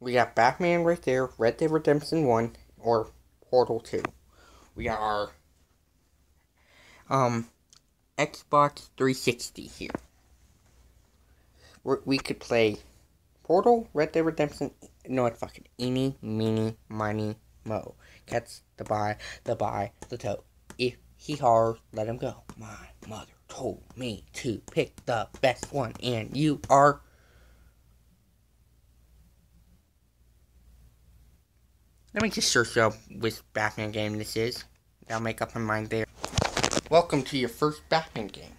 We got Batman right there, Red Dead Redemption 1, or Portal 2. We got our um, Xbox 360 here. We're, we could play Portal, Red Dead Redemption, no, it's fucking eeny, meeny, miny, mo. Catch the buy, the buy, the toe. If he hard, let him go. My mother told me to pick the best one, and you are. Let me just search up which Batman game this is. I'll make up my mind there. Welcome to your first Batman game.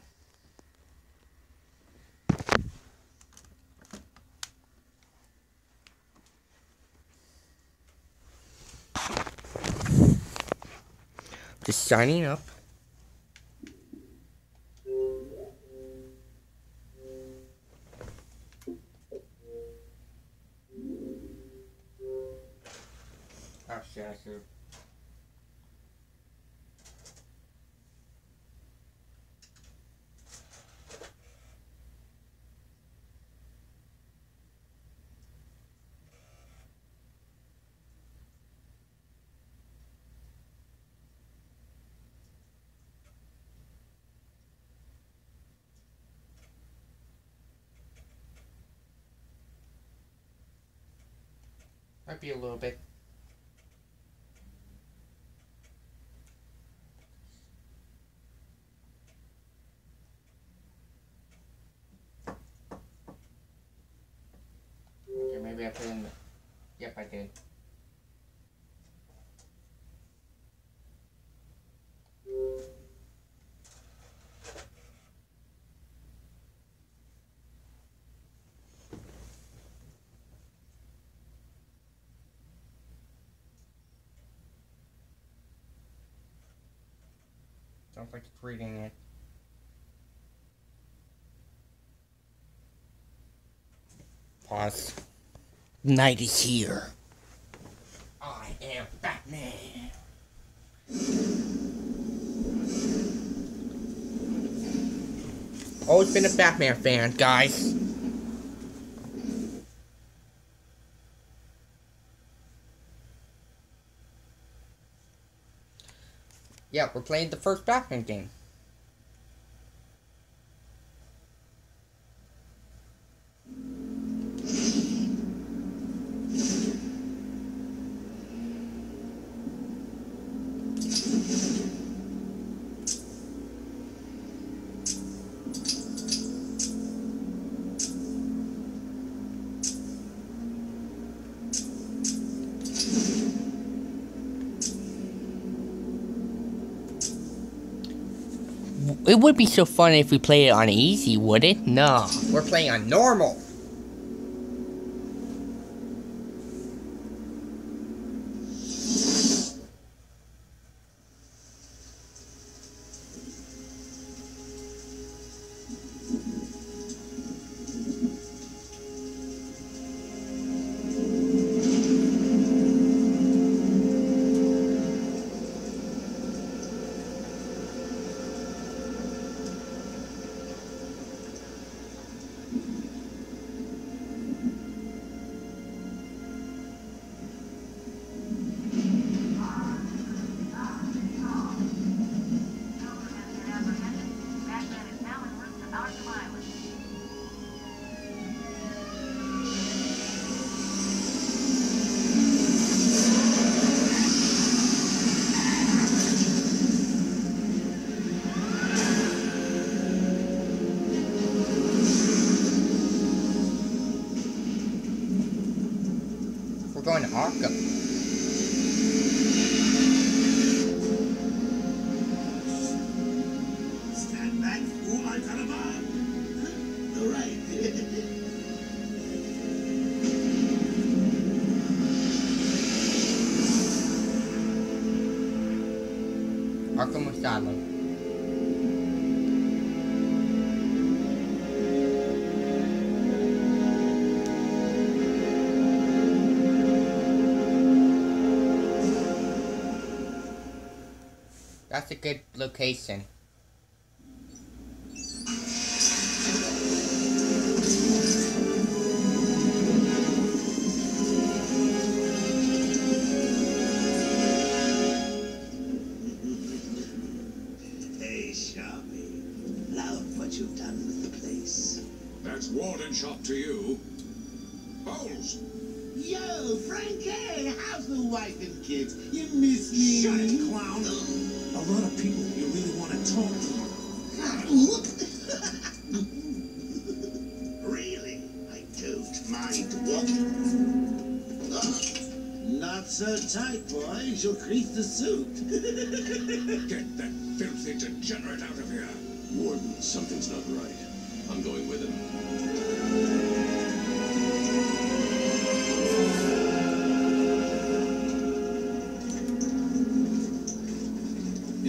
Just signing up. Shit, Might be a little bit. Okay, maybe I put in the. Yep, I did. Sounds like it's reading it. Pause. Night is here. Am Batman. Always been a Batman fan, guys. Yeah, we're playing the first Batman game. It would be so fun if we played it on easy, would it? No, we're playing on normal. Going to Arkham. A good location. Lot of people you really want to talk to. really? I don't mind walking. Not so tight, boys. You'll crease the suit. Get that filthy degenerate out of here! Warden, something's not right. I'm going with him.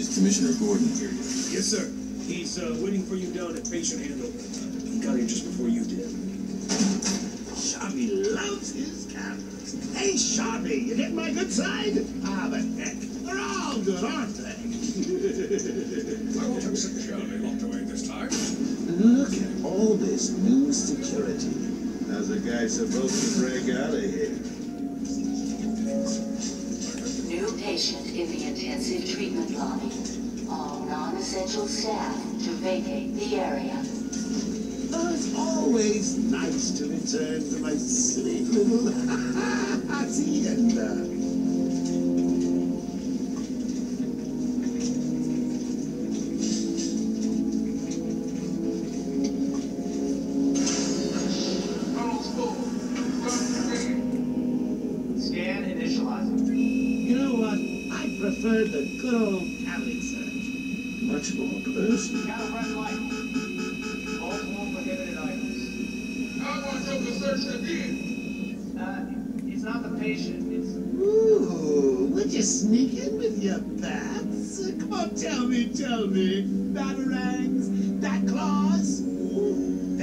Is Commissioner Gordon here yet? Yes, sir. He's uh, waiting for you down at patient handle. He got here just before you did. Sharpie loves his cameras. Hey, Sharpie, you get my good side? Ah, but heck, they're all good, aren't they? I won't have securely locked away this time. Look at all this new security. How's a guy supposed to break out of here? New patient in the intensive treatment lobby. All non-essential staff to vacate the area. Oh, it's always nice to return to my sweet little hacienda.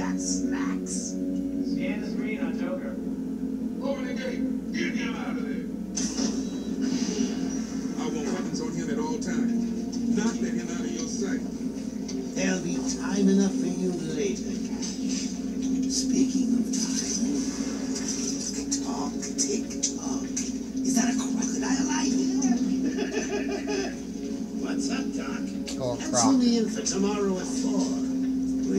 Ooh, bat snacks. scan the screen on Joker. Open the gate. Get him out of there. I want weapons on him at all times. Not let him out of your sight. There'll be time enough for you later, Cash. Speaking of time, tick tock, tick tock. Is that a crocodile I hear? What's up, Doc? Or Pencil croc. me in for tomorrow at four.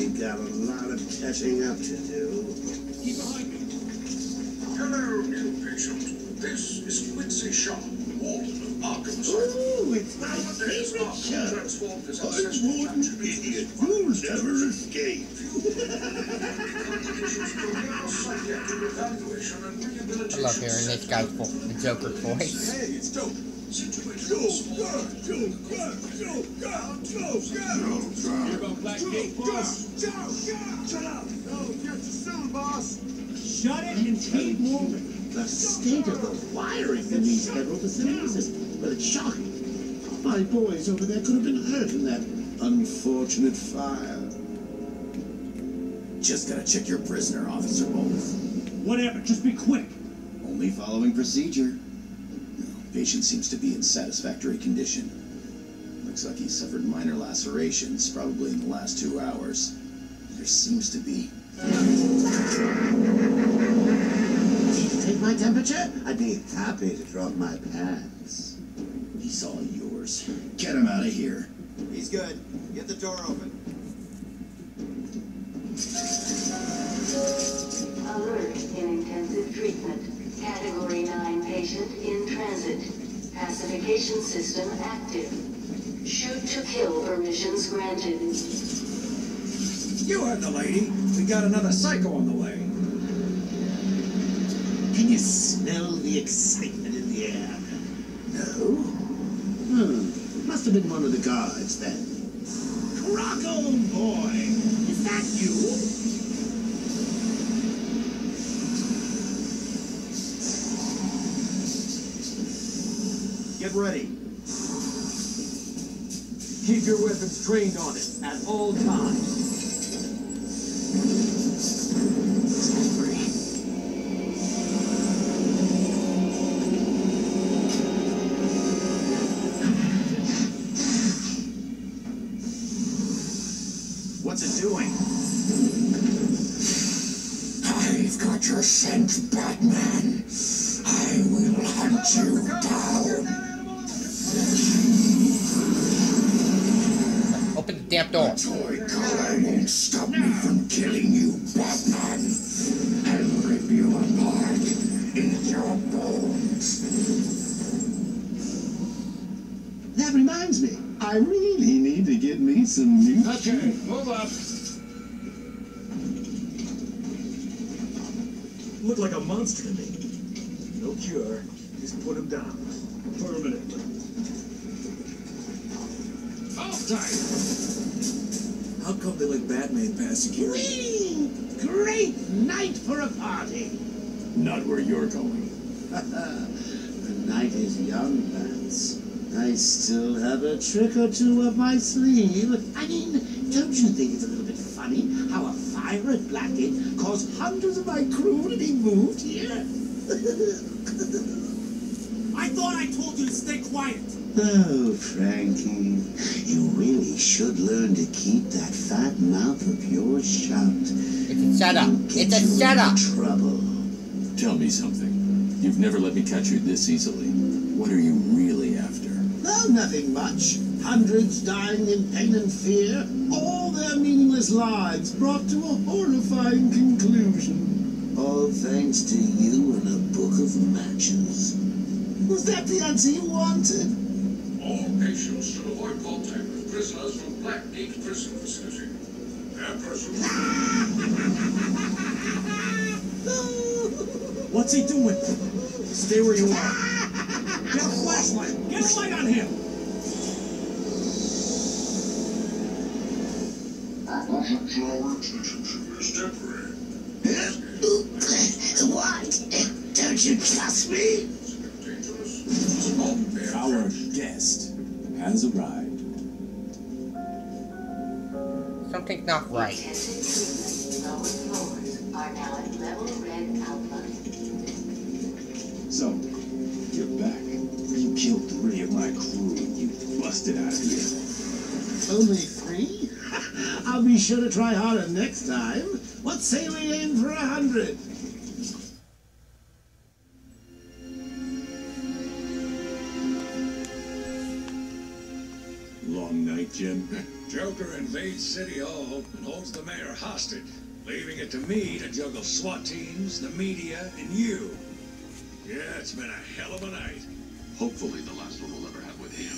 We've got a lot of catching up to do. Keep behind me. Hello, new patient. This is Quincy Sharp, Warden of Arkham Asylum. Ooh, it's my Amadeus favorite Arkham show. transformed his I'm ancestral Warden capture Idiot. You'll never escape. psychiatric evaluation and I rehabilitation love hearing this guy's the Joker voice. Hey, it's dope. Hear about Black Gate, boss? Shut up! No, catch you soon, boss. Shut it and keep moving. The state of the wiring in these federal facilities is, well, it's shocking. My boys over there could have been hurt in that unfortunate fire. Just gotta check your prisoner, Officer Boles. Whatever, just be quick. Only following procedure. Patient seems to be in satisfactory condition. Looks like he suffered minor lacerations, probably in the last two hours. There seems to be. Take my temperature? I'd be happy to drop my pants. He's all yours. Get him out of here. He's good. Get the door open. Pacification system active. Shoot to kill permissions granted. You heard the lady. We got another psycho on the way. Can you smell the excitement in the air? No? Hmm. Must have been one of the guards then. Crocko boy! Is that you? Get ready. Keep your weapons trained on it at all times. Move up. Look like a monster to me. No cure. Just put him down. Permanently. Oh, Off time. How come they let Batman pass security? Whee! Great night for a party. Not where you're going. the night is young, Bats. I still have a trick or two up my sleeve. I mean, don't you think it's a little bit funny how a fire at Blackgate caused hundreds of my crew to be moved here? I thought I told you to stay quiet. oh, Frankie, you really should learn to keep that fat mouth of yours shut. It's a setup. It'll It's a you into setup. Trouble. Tell me something. You've never let me catch you this easily. What are you really after? Oh, nothing much. Hundreds dying in pain and fear, all their meaningless lives brought to a horrifying conclusion. All thanks to you and a book of matches. Was that the answer you wanted? All patients should avoid contact with prisoners from Blackgate Prison Facility. Their personal... What's he doing? Stay where you are. Get a flashlight. Get a light on him. What? Don't you trust me? Dangerous. It's not fair. Our guest has arrived. Something's not right. Intensive treatment lower floors are now at level red alpha. So, you're back. You killed three of my crew and you busted out of here. Only three? I'll be sure to try harder next time. What say we aim for a hundred? Long night, Jim. Joker invades City Hall and holds the mayor hostage, leaving it to me to juggle SWAT teams, the media, and you. Yeah, it's been a hell of a night. Hopefully the last one we'll ever have with him.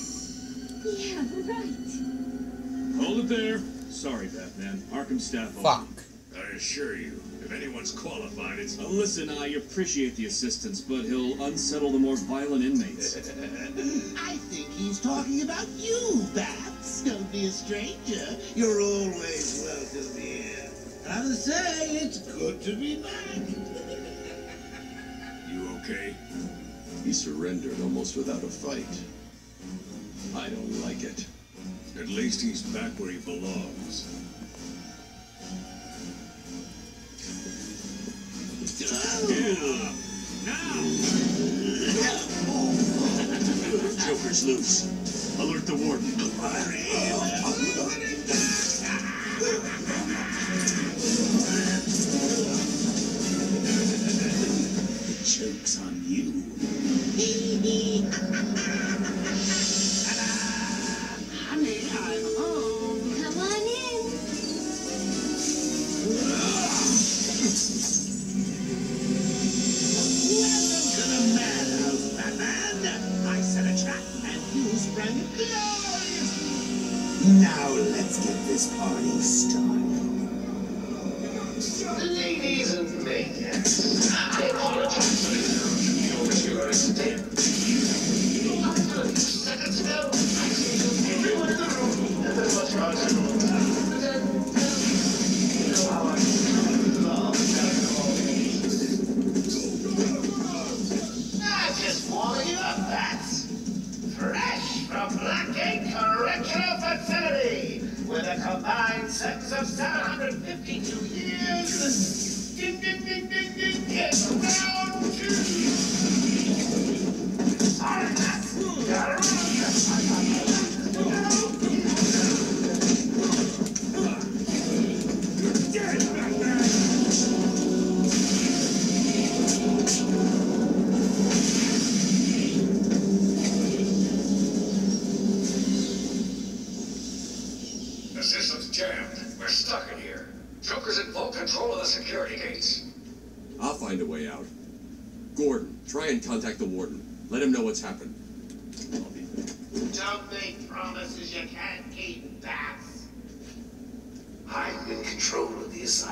Yeah, right. Hold it there. Sorry, Batman. Arkham staff. only. Fuck. I assure you, if anyone's qualified, it's... Now listen, I appreciate the assistance, but he'll unsettle the more violent inmates. I think he's talking about you, Bats. Don't be a stranger. You're always welcome here. I say it's good to be back. You okay? He surrendered almost without a fight. I don't like it. At least he's back where he belongs. Yeah. Now! Joker's loose. Alert the warden. Overdue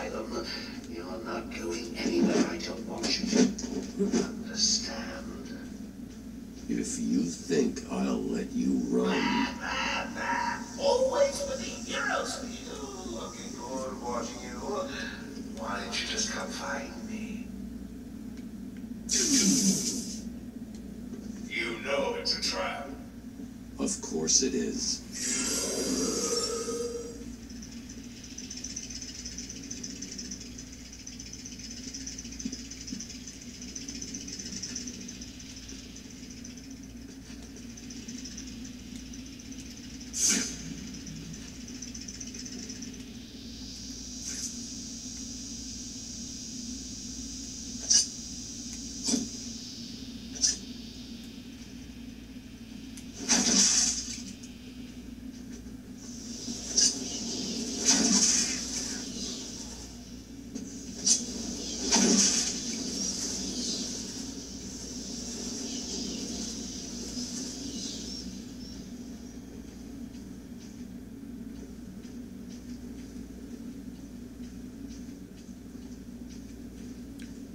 asylum. You're not going anywhere I don't want you to. Understand? If you think I'll let you run, Always with the heroes. You looking good watching you. Why don't you just come find me? You know it's a trap. of course it is.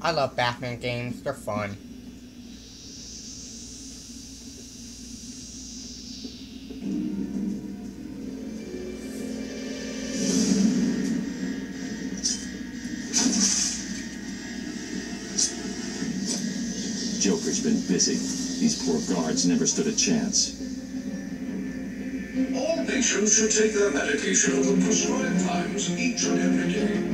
I love Batman games. They're fun. Joker's been busy. These poor guards never stood a chance. All patients should take their medication at the prescribed times each and every day.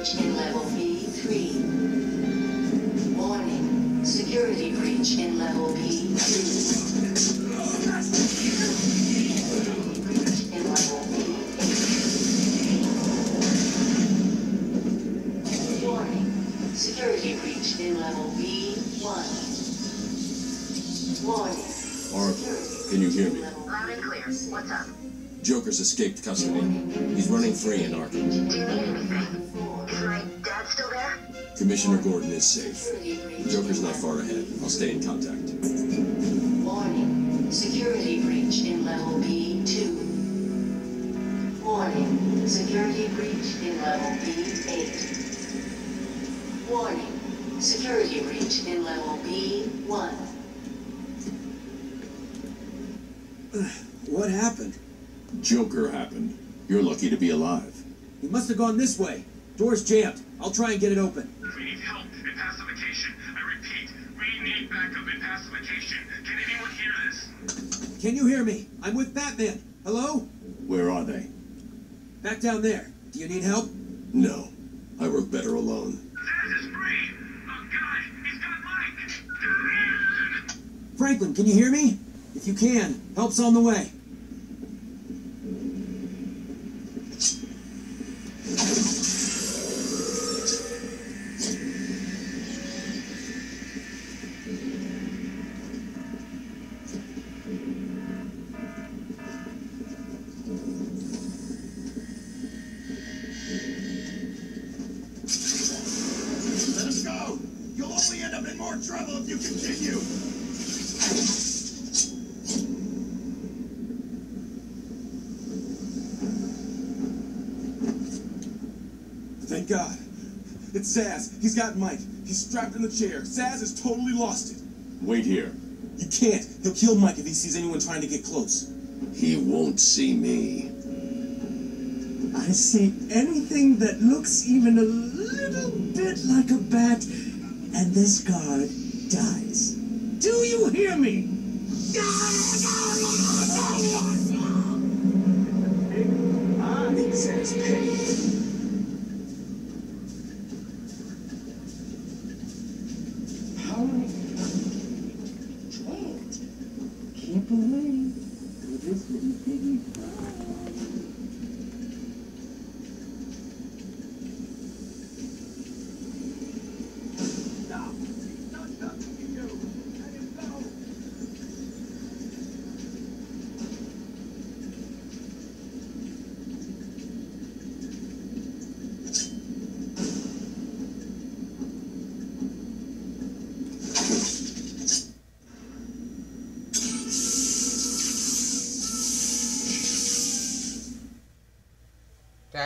Breach in level B3. Warning. Security breach in level B2. In level B8. Warning. Security breach in level B1. Warning. Oracle, can you hear me? Loud and clear. What's up? Joker's escaped custody. He's running free in Arkham. Do you need anything? Commissioner Gordon is safe. Security breach. Joker's not far ahead. I'll stay in contact. Warning. Security breach in level B2. Warning. Security breach in level B8. Warning. Security breach in level B1. What happened? Joker happened. You're lucky to be alive. He must have gone this way. Door's jammed. I'll try and get it open. We need help in pacification. I repeat, we need backup in pacification. Can anyone hear this? Can you hear me? I'm with Batman. Hello? Where are they? Back down there. Do you need help? No, I work better alone. Zsasz is free! Oh god, he's got Mike! Franklin, can you hear me? If you can, help's on the way. Got Mike. He's strapped in the chair. Zsasz has totally lost it. Wait here. You can't. He'll kill Mike if he sees anyone trying to get close. He won't see me. I see anything that looks even a little bit like a bat, and this guard dies. Do you hear me? I think Zsasz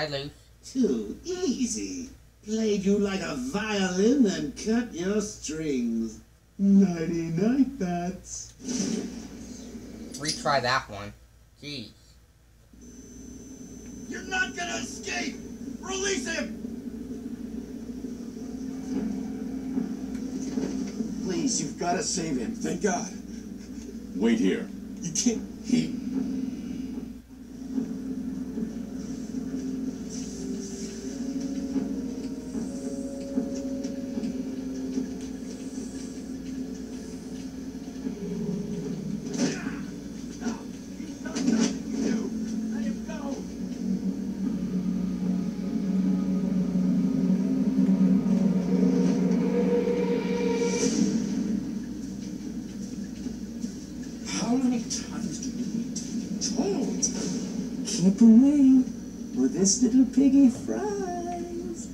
Bye, Luce. Too easy. Played you like a violin and cut your strings. Nighty night, bats. Retry that one. Jeez. You're not gonna escape! Release him! Please, you've got to save him. Thank God. Wait here. You can't. He. How many times do you need to Keep away, or this little piggy fries.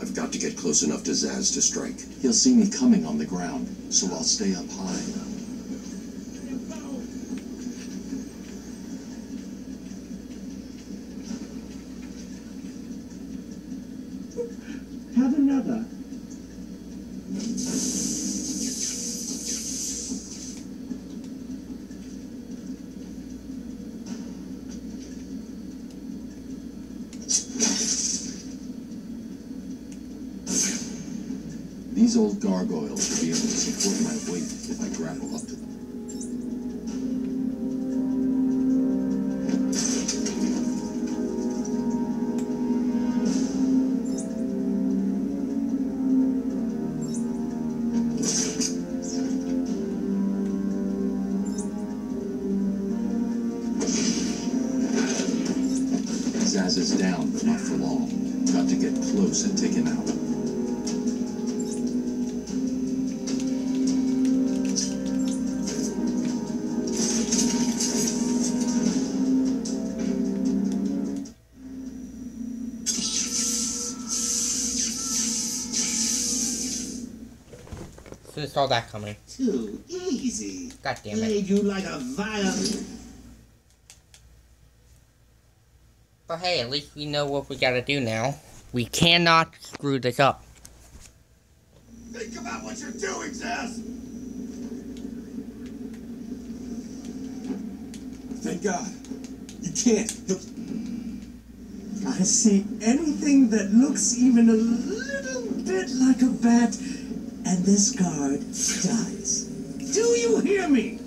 I've got to get close enough to Zsasz to strike. He'll see me coming on the ground, so I'll stay up high. Have another. These old gargoyles should be able to support my weight if I grapple up to God damn it. You like a violin. But hey, at least we know what we gotta do now. We cannot screw this up. Think about what you're doing, Zsasz! Thank God. You can't. I see anything that looks even a little bit like a bat, and this guard dies. Do you hear me?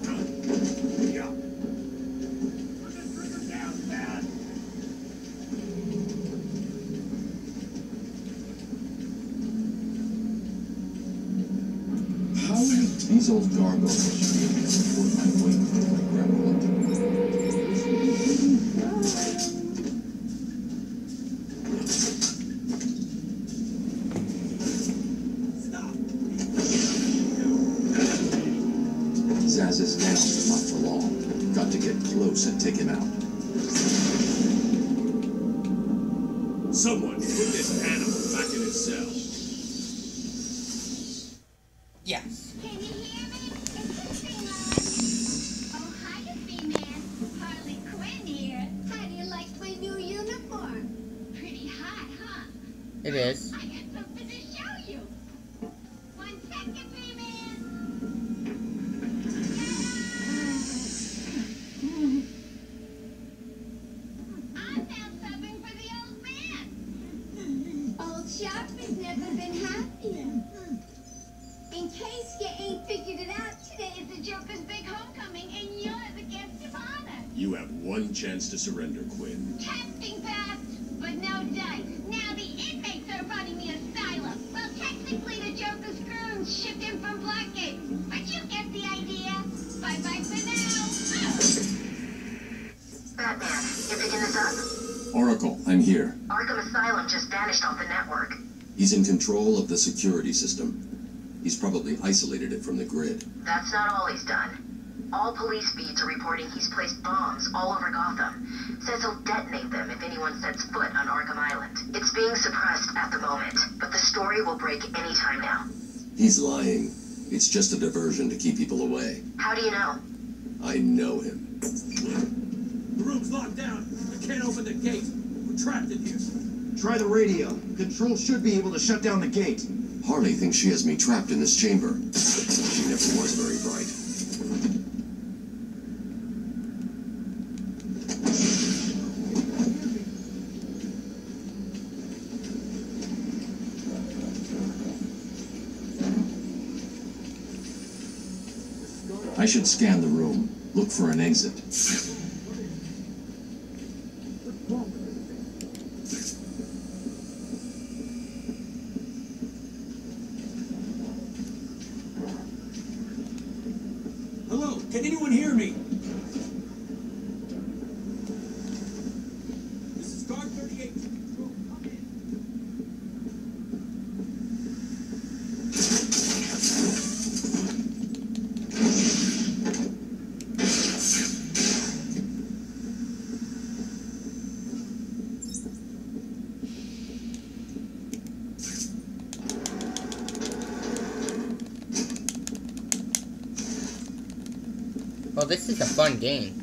Surrender, Quinn. Testing passed, but no dice. Now the inmates are running the asylum. Well, technically the Joker's goons shipped in from Blackgate, but you get the idea. Bye bye for now. Batman, you picking this up? Oracle, I'm here. Arkham Asylum just vanished off the network. He's in control of the security system. He's probably isolated it from the grid. That's not all he's done. All police feeds are reporting he's placed bombs all over Gotham. Says he'll detonate them if anyone sets foot on Arkham Island. It's being suppressed at the moment, but the story will break any time now. He's lying. It's just a diversion to keep people away. How do you know? I know him. The room's locked down. I can't open the gate. We're trapped in here. Try the radio. Control should be able to shut down the gate. Harley thinks she has me trapped in this chamber. She never was very bright. I should scan the room. Look for an exit. Hello, can anyone hear me? This is guard 38. Come in. Well, this is a fun game.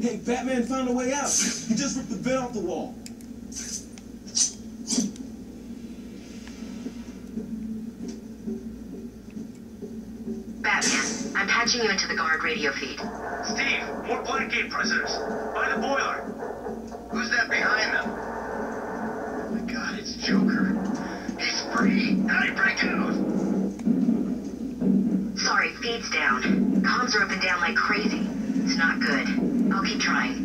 Hey, Batman found a way out. He just ripped the vent off the wall. Batman, I'm patching you into the guard radio feed. Steve, more Blackgate prisoners. By the boiler. Who's that behind them? Are up and down like crazy. It's not good. I'll keep trying.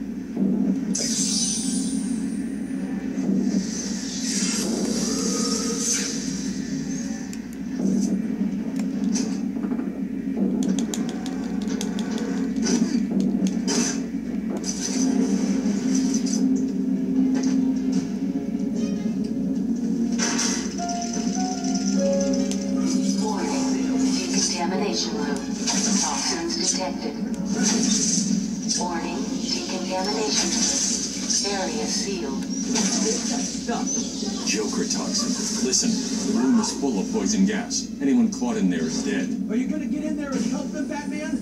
Poison gas. Anyone caught in there is dead. Are you gonna get in there and help them, Batman?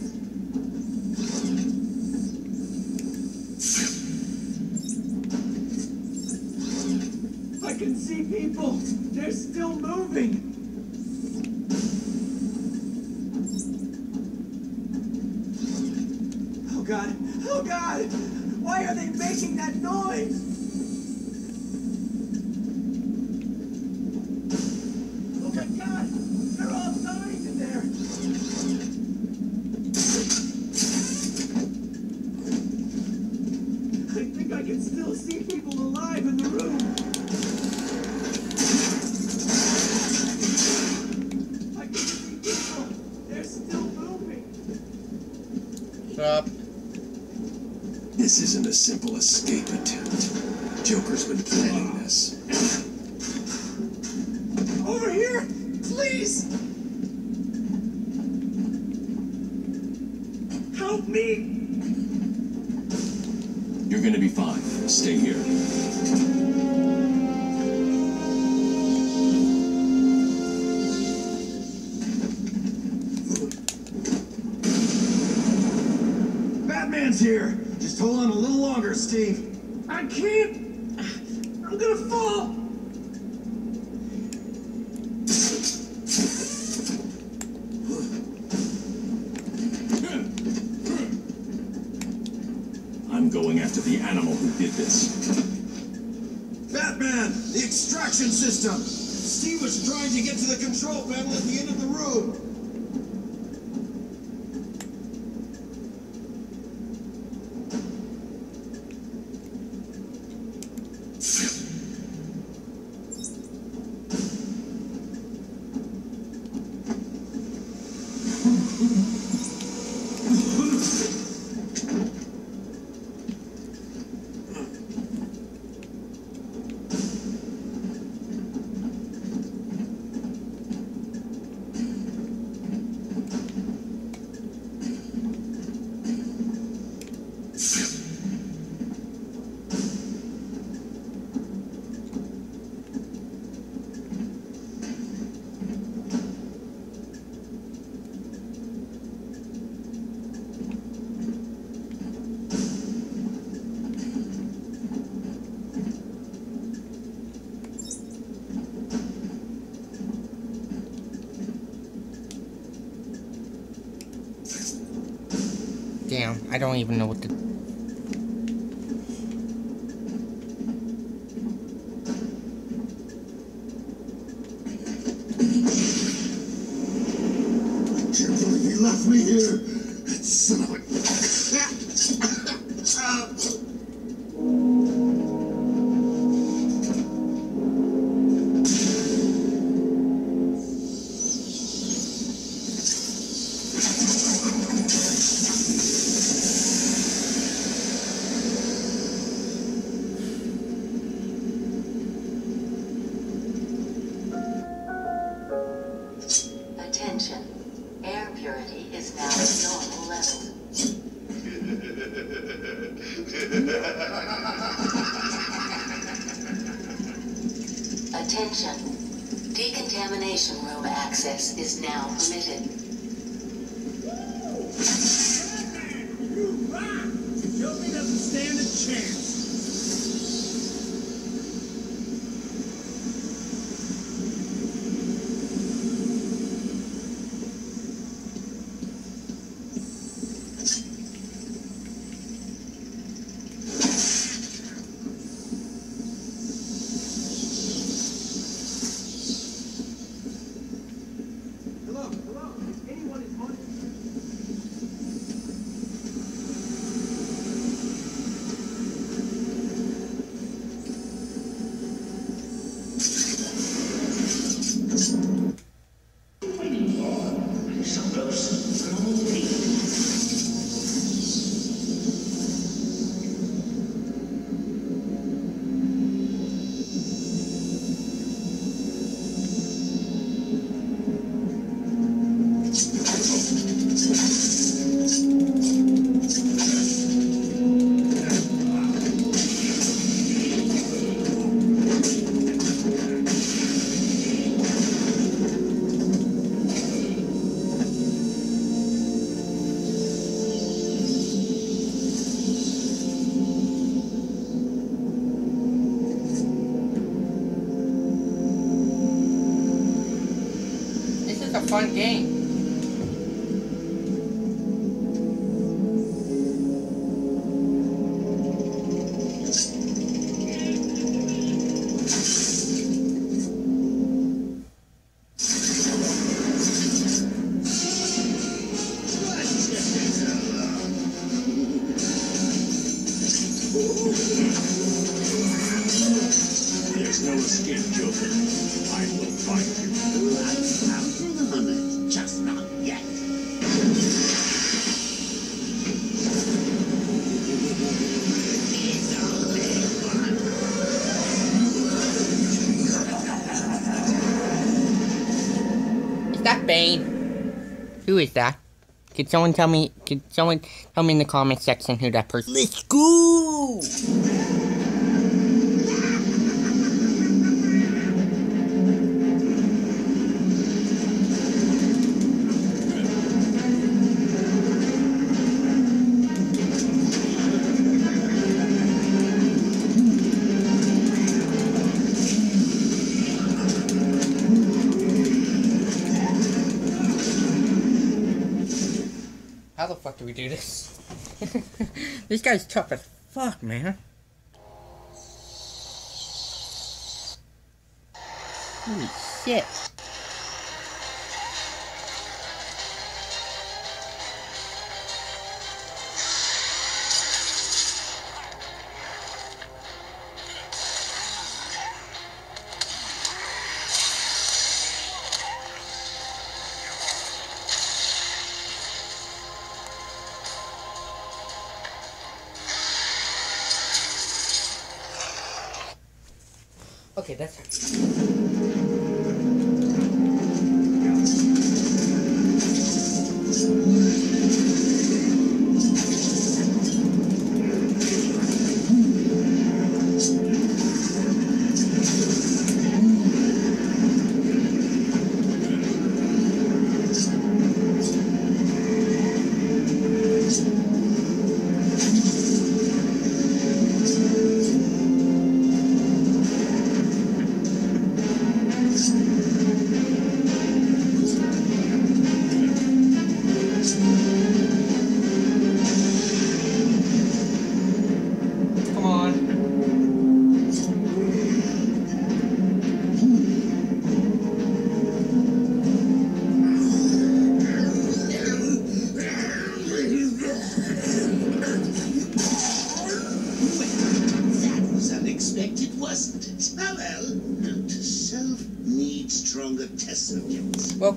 I can see people. They're still moving. Oh God! Oh God! Why are they making that noise? Oh my God! They're all dying in there. I think I can still see people alive in the room. I can see people. They're still moving. Shut up. This isn't a simple escape attempt. Joker's been planning this. Over here, please. Help me. You're gonna be fine. Stay here. I don't even know what to Who is that? Could someone tell me? Could someone tell me in the comment section who that person? Let's go. This guy's tough as fuck, man. Holy shit.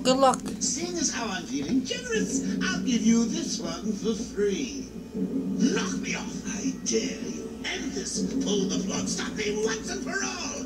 Good luck. Seeing as how I'm feeling generous, I'll give you this one for free. Knock me off, I dare you. End this. Pull the plug. Stop me once and for all.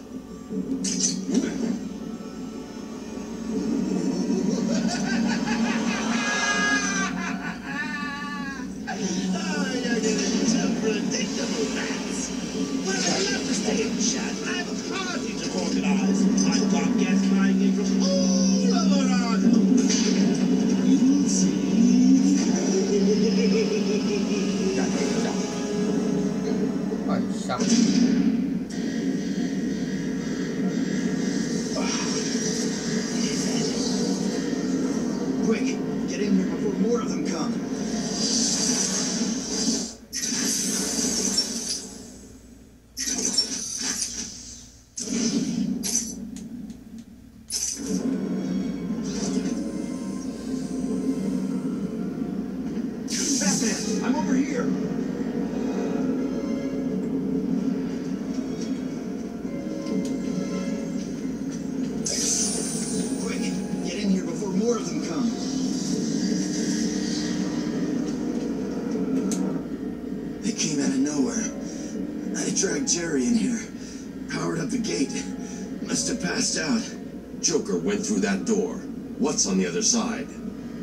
I dragged Jerry in here, powered up the gate. Must have passed out. Joker went through that door. What's on the other side?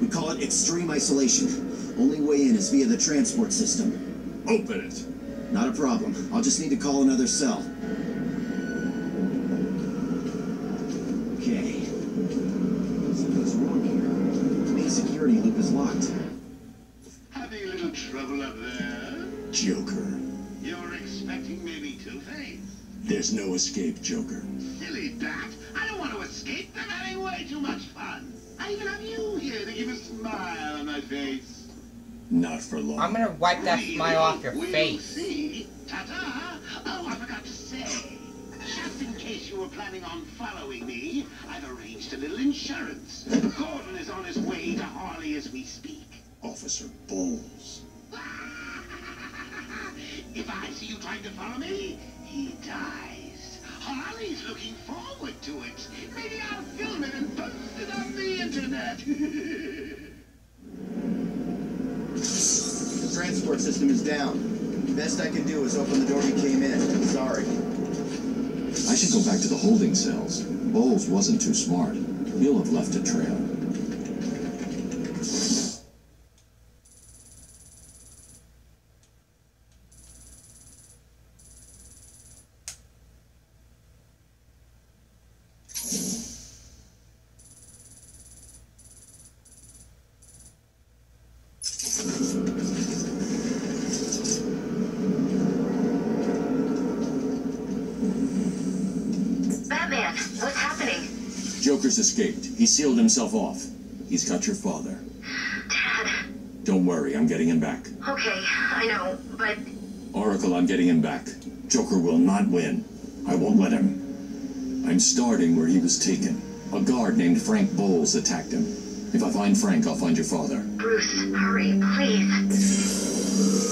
We call it extreme isolation. Only way in is via the transport system. Open it. Not a problem. I'll just need to call another cell. Okay. Something's wrong here. The main security loop is locked. Two-Face? There's no escape, Joker. Silly bat. I don't want to escape. I'm having way too much fun. I even have you here to give a smile on my face. Not for long. I'm gonna wipe that Really? smile off your Will you face. see? Ta-ta! Oh, I forgot to say. Just in case you were planning on following me, I've arranged a little insurance. Gordon is on his way to Harley as we speak. Officer Boles. Ah! If I see you trying to follow me, he dies. Harley's looking forward to it. Maybe I'll film it and post it on the internet. The transport system is down. The Best I can do is open the door we came in. Sorry. I should go back to the holding cells. Boles wasn't too smart. He'll have left a trail. Batman, what's happening? Joker's escaped. He sealed himself off. He's got your father. Dad. Don't worry, I'm getting him back. Okay, I know, but Oracle, I'm getting him back. Joker will not win. I won't let him. I'm starting where he was taken. A guard named Frank Boles attacked him. If I find Frank, I'll find your father. Bruce, hurry, please.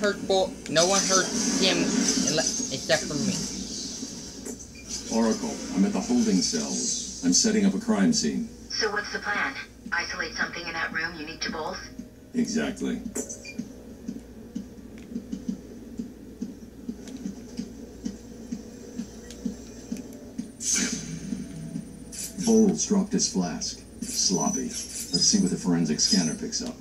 Hurt Bo- No one hurt him except for me. Oracle, I'm at the holding cells. I'm setting up a crime scene. So what's the plan? Isolate something in that room unique to both? Exactly. Boles dropped his flask. Sloppy. Let's see what the forensic scanner picks up.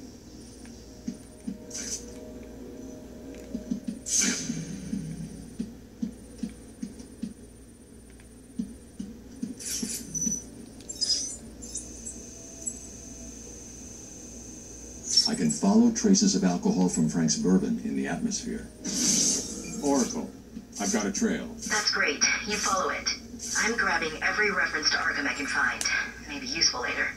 I traces of alcohol from Frank's bourbon in the atmosphere. Oracle, I've got a trail. That's great. You follow it. I'm grabbing every reference to Arkham I can find. May be useful later.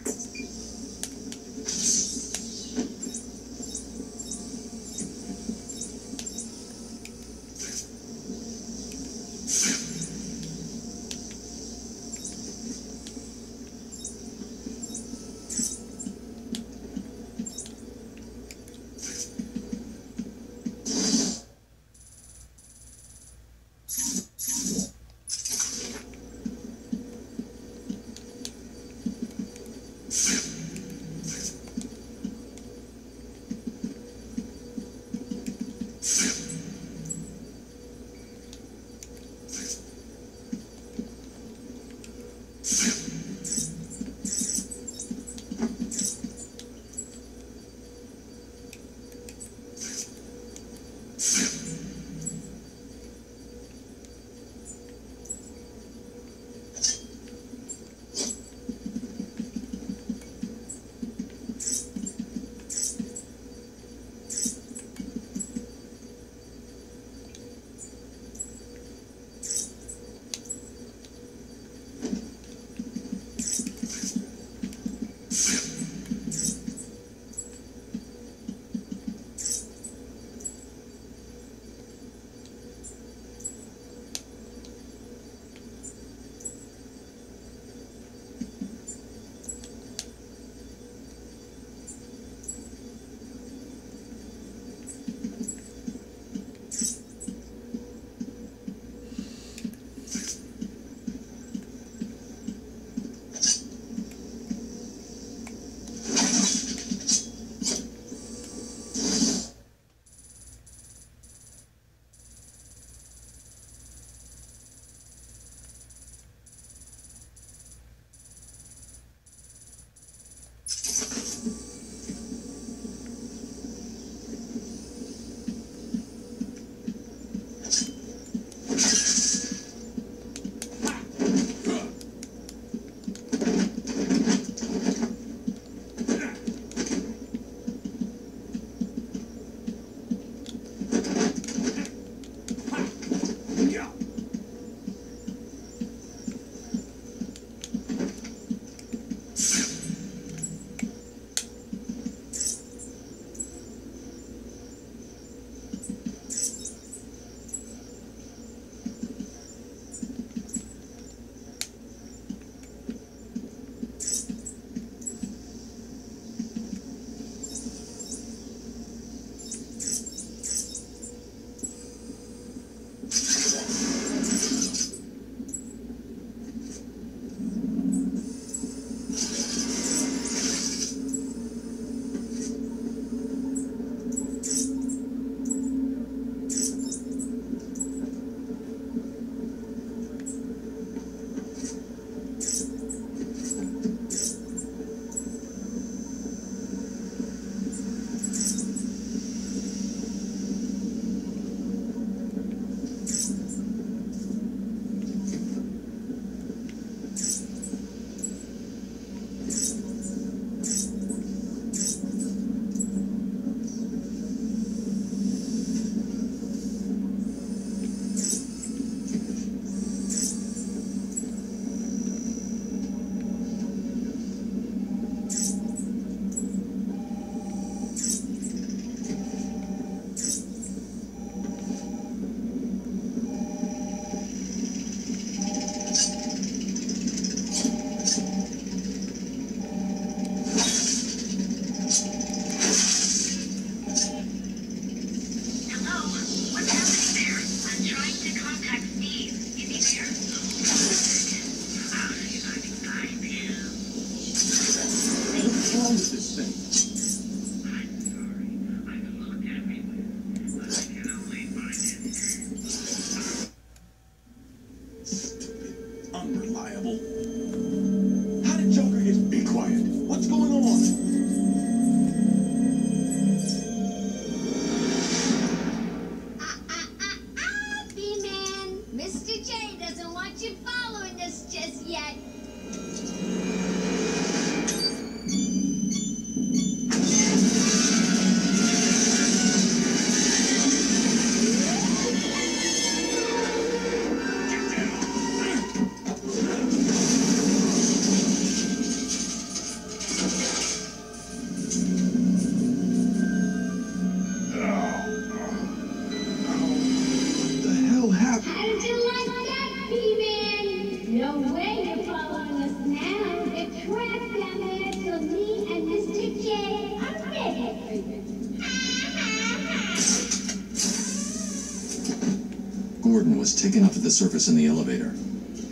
surface in the elevator.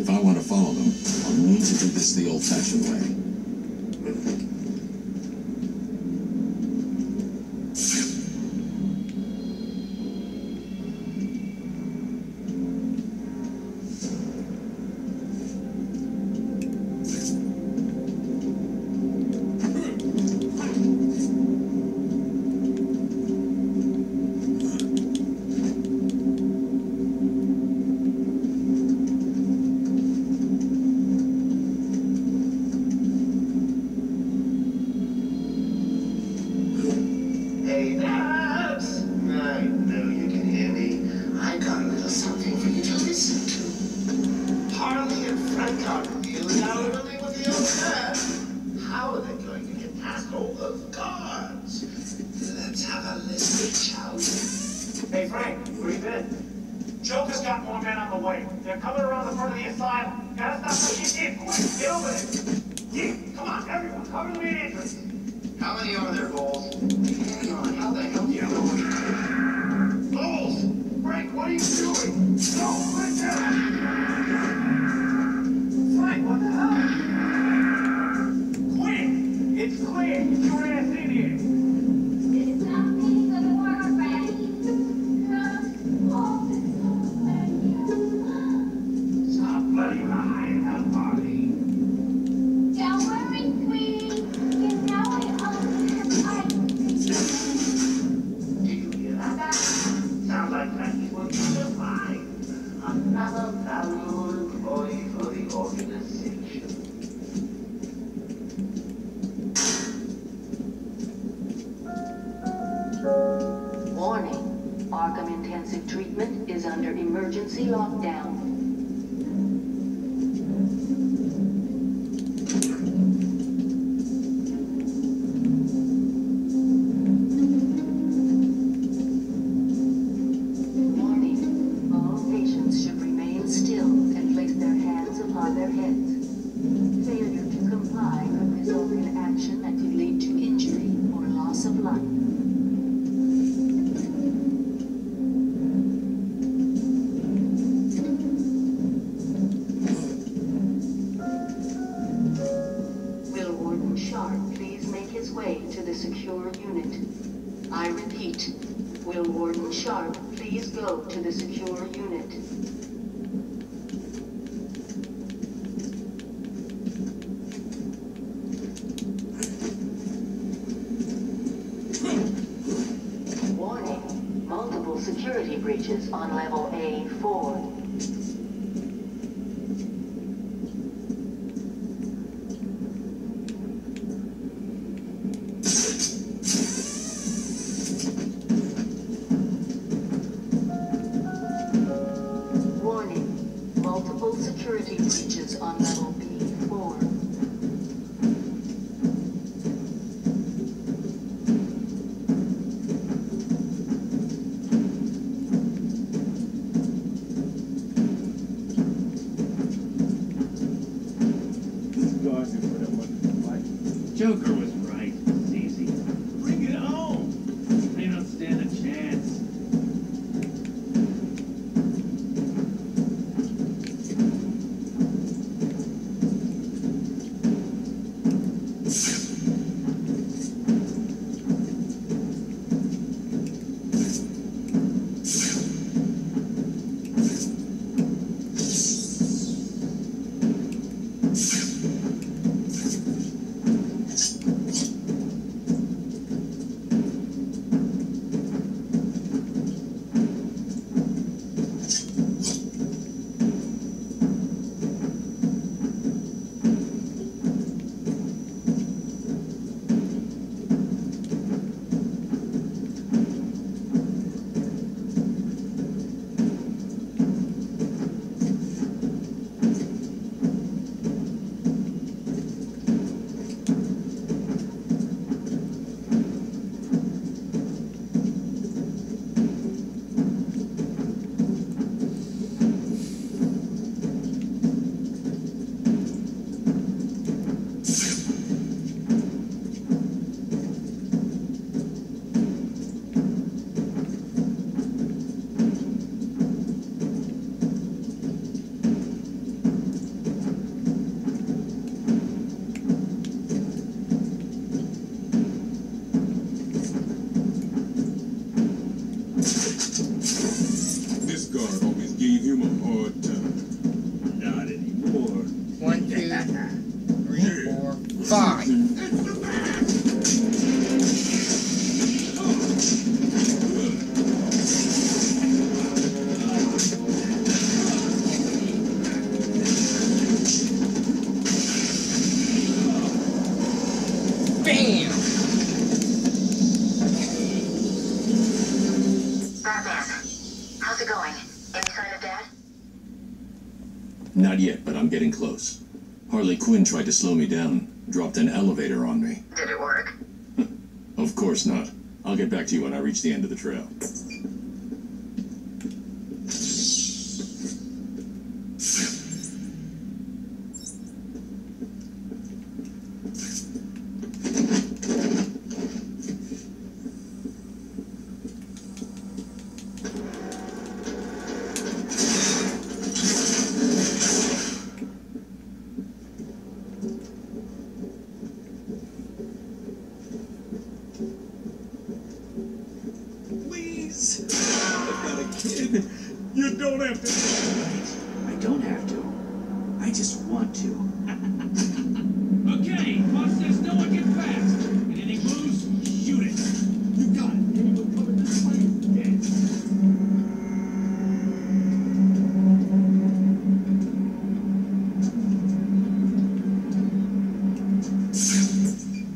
If I want to follow them, I'll need to do this the old-fashioned way. Quinn tried to slow me down, dropped an elevator on me. Did it work? Of course not. I'll get back to you when I reach the end of the trail. Please. I've got a kid. You don't have to. I don't have to. I just want to. Okay, boss says no one gets past. Anything moves, shoot it. You got it. Anyone coming this way? Dead.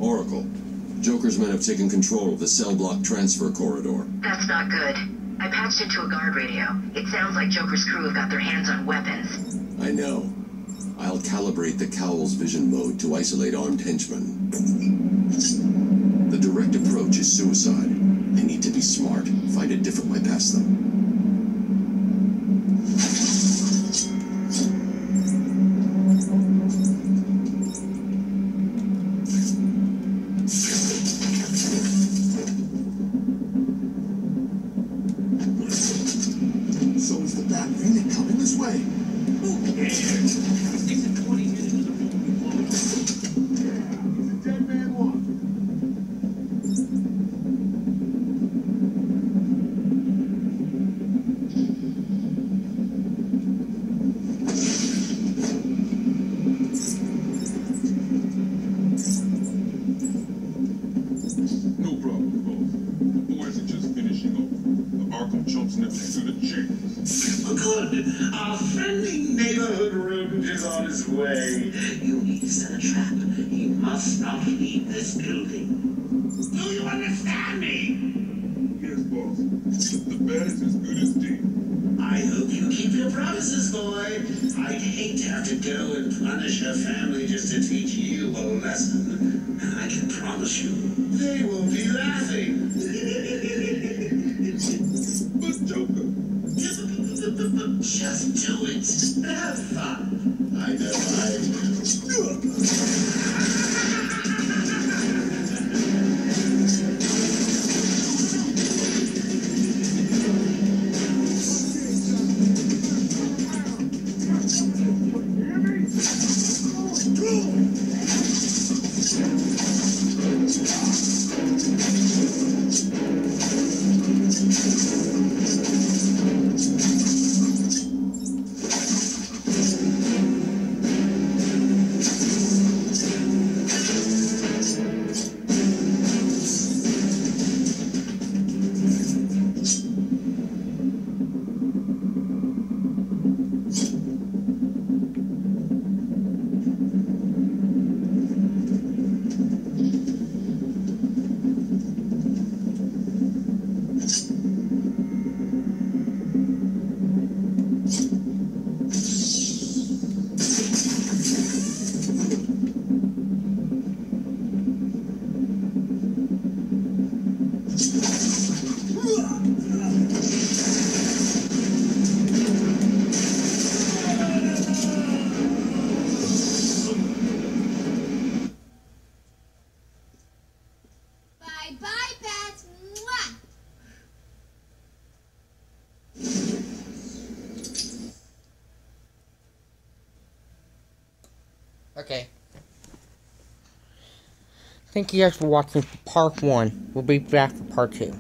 Oracle. Joker's men have taken control of the cell block transfer corridor. That's not good. I patched into a guard radio. It sounds like Joker's crew have got their hands on weapons. I know. I'll calibrate the Cowl's vision mode to isolate armed henchmen. The direct approach is suicide. I need to be smart, find a different way past them. Just do it. Have fun. I know I Thank you guys for watching part one. We'll be back for part two.